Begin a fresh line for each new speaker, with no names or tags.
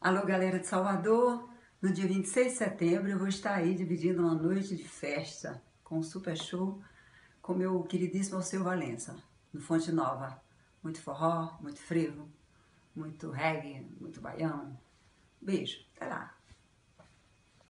Alô, galera de Salvador! No dia 26 de setembro eu vou estar aí dividindo uma noite de festa com um super show com meu queridíssimo Alceu Valença, no Fonte Nova. Muito forró, muito frevo, muito reggae, muito baião. Beijo, até lá!